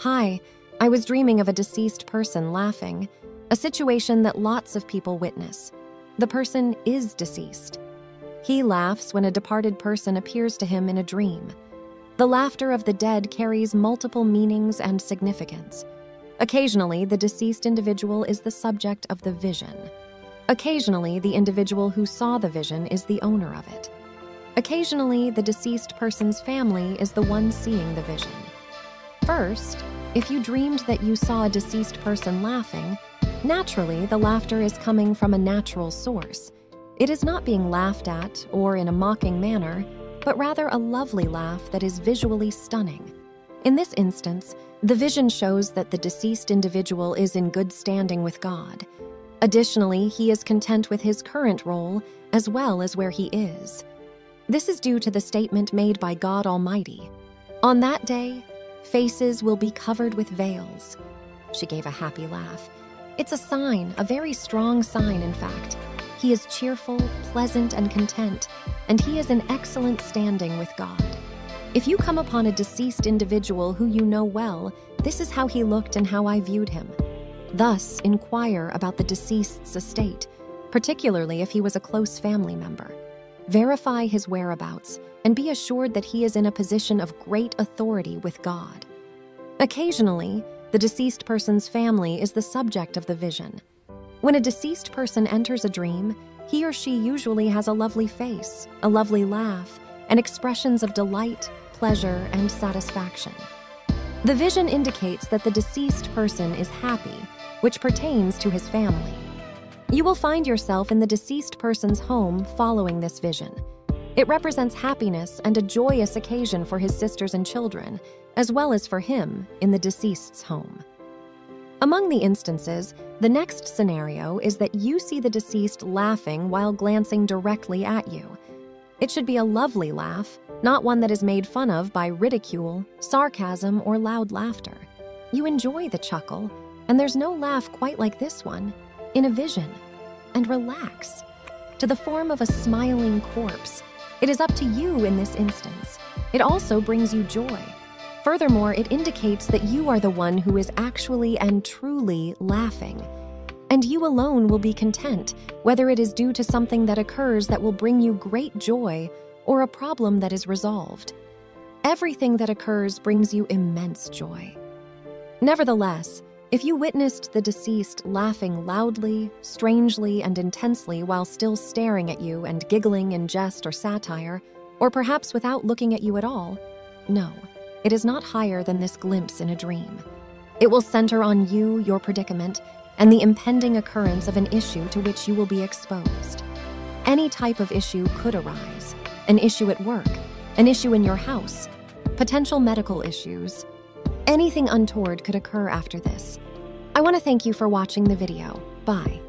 Hi, I was dreaming of a deceased person laughing, a situation that lots of people witness. The person is deceased. He laughs when a departed person appears to him in a dream. The laughter of the dead carries multiple meanings and significance. Occasionally, the deceased individual is the subject of the vision. Occasionally, the individual who saw the vision is the owner of it. Occasionally, the deceased person's family is the one seeing the vision. First, if you dreamed that you saw a deceased person laughing, naturally the laughter is coming from a natural source. It is not being laughed at or in a mocking manner, but rather a lovely laugh that is visually stunning. In this instance, the vision shows that the deceased individual is in good standing with God. Additionally, he is content with his current role as well as where he is. This is due to the statement made by God Almighty On that day, faces will be covered with veils. She gave a happy laugh. It's a sign, a very strong sign, in fact. He is cheerful, pleasant, and content, and he is in excellent standing with God. If you come upon a deceased individual who you know well, this is how he looked and how I viewed him. Thus, inquire about the deceased's estate, particularly if he was a close family member. Verify his whereabouts and be assured that he is in a position of great authority with God. Occasionally, the deceased person's family is the subject of the vision. When a deceased person enters a dream, he or she usually has a lovely face, a lovely laugh, and expressions of delight, pleasure, and satisfaction. The vision indicates that the deceased person is happy, which pertains to his family. You will find yourself in the deceased person's home following this vision. It represents happiness and a joyous occasion for his sisters and children, as well as for him in the deceased's home. Among the instances, the next scenario is that you see the deceased laughing while glancing directly at you. It should be a lovely laugh, not one that is made fun of by ridicule, sarcasm, or loud laughter. You enjoy the chuckle, and there's no laugh quite like this one in a vision, and relax to the form of a smiling corpse. It is up to you in this instance. It also brings you joy. Furthermore, it indicates that you are the one who is actually and truly laughing. And you alone will be content, whether it is due to something that occurs that will bring you great joy or a problem that is resolved. Everything that occurs brings you immense joy. Nevertheless, if you witnessed the deceased laughing loudly, strangely, and intensely while still staring at you and giggling in jest or satire, or perhaps without looking at you at all, no, it is not higher than this glimpse in a dream. It will center on you, your predicament, and the impending occurrence of an issue to which you will be exposed. Any type of issue could arise an issue at work, an issue in your house, potential medical issues, Anything untoward could occur after this. I want to thank you for watching the video. Bye.